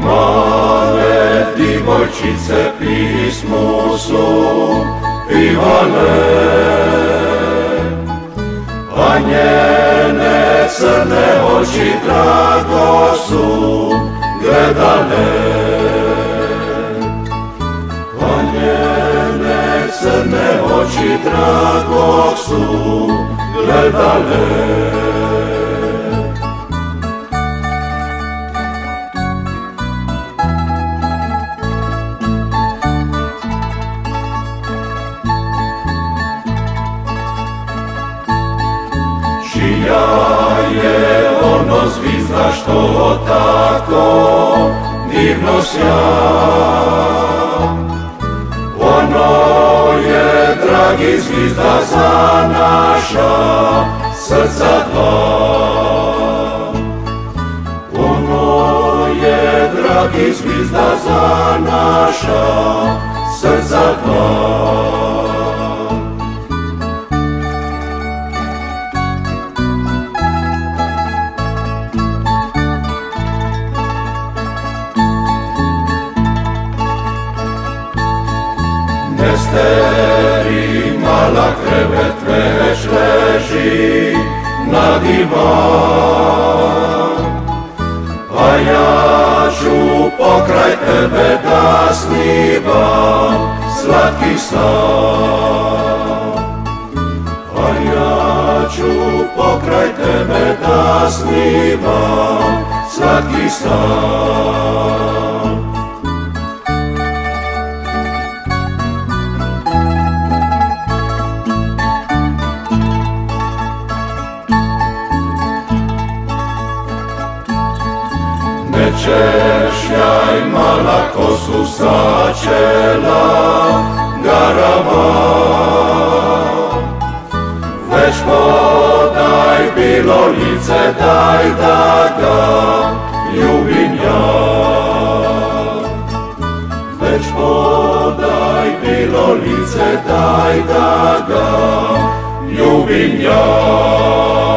Ivane, djevojčice pismo su, Ivane. A njene crne oči drago su gledale. A njene crne oči drago su gledale. Čija je ono zvizda što tako divno sja Ono je dragi zvizda za naša srca dva Ono je dragi zvizda za naša srca dva Nesteri mala krevet već leži na divan A ja ću pokraj tebe da snivam slatki san. A ja ću pokraj tebe da snivam slatki san Ne češljaj mala kosu sačela garama. Već podaj bilo lice daj da ga ljubim ja. Već podaj bilo lice daj da ga ljubim ja